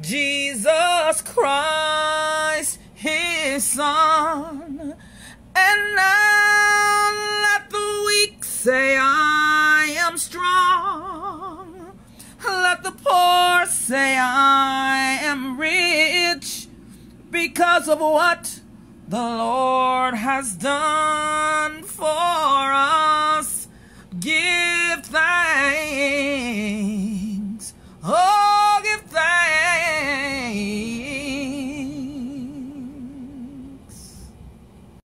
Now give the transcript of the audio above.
Jesus Christ, His Son. And now let the weak say, I am strong. Let the poor say, I am rich because of what the Lord has done for us.